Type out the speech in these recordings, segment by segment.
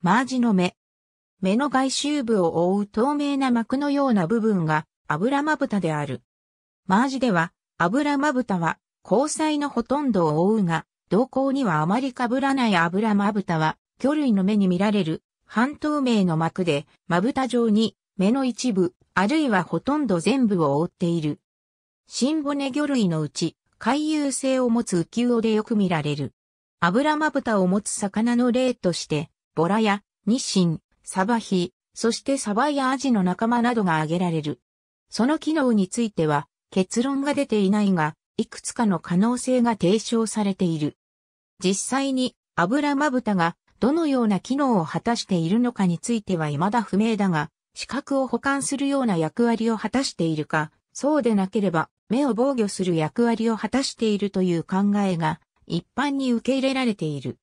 マージの目。目の外周部を覆う透明な膜のような部分が油まぶたである。マージでは油まぶたは交際のほとんどを覆うが、瞳孔にはあまり被らない油まぶたは魚類の目に見られる半透明の膜で、まぶた状に目の一部、あるいはほとんど全部を覆っている。新骨魚類のうち、回遊性を持つ浮世でよく見られる。油まぶたを持つ魚の例として、ボラやニシン、サバヒ、そしてサバやアジの仲間などが挙げられる。その機能については結論が出ていないが、いくつかの可能性が提唱されている。実際に油まぶたがどのような機能を果たしているのかについては未だ不明だが、視覚を補完するような役割を果たしているか、そうでなければ目を防御する役割を果たしているという考えが一般に受け入れられている。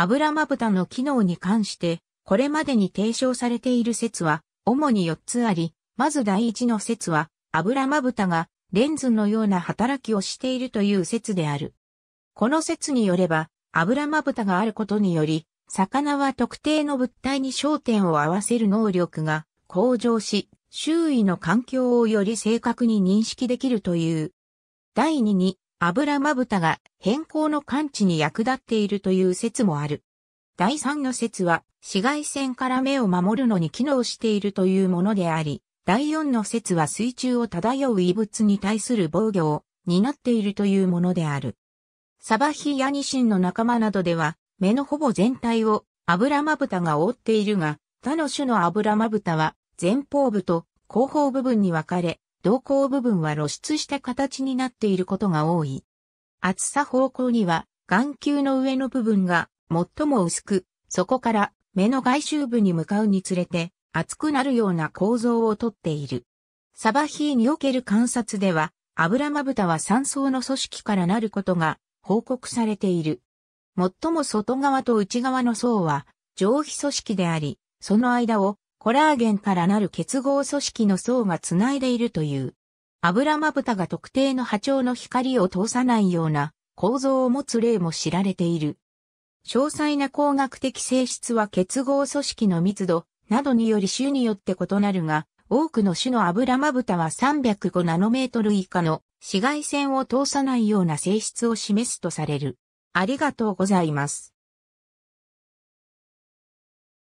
油まぶたの機能に関してこれまでに提唱されている説は主に4つあり、まず第一の説は油まぶたがレンズのような働きをしているという説である。この説によれば油まぶたがあることにより魚は特定の物体に焦点を合わせる能力が向上し、周囲の環境をより正確に認識できるという。第二に、油まぶたが変更の感知に役立っているという説もある。第三の説は、紫外線から目を守るのに機能しているというものであり、第四の説は水中を漂う異物に対する防御を担っているというものである。サバヒヤニシンの仲間などでは、目のほぼ全体を油まぶたが覆っているが、他の種の油まぶたは前方部と後方部分に分かれ、瞳孔部分は露出した形になっていることが多い。厚さ方向には眼球の上の部分が最も薄く、そこから目の外周部に向かうにつれて厚くなるような構造をとっている。サバヒーにおける観察では、油まぶたは三層の組織からなることが報告されている。最も外側と内側の層は上皮組織であり、その間をコラーゲンからなる結合組織の層がつないでいるという。油まぶたが特定の波長の光を通さないような構造を持つ例も知られている。詳細な工学的性質は結合組織の密度などにより種によって異なるが、多くの種の油まぶたは305ナノメートル以下の紫外線を通さないような性質を示すとされる。ありがとうございます。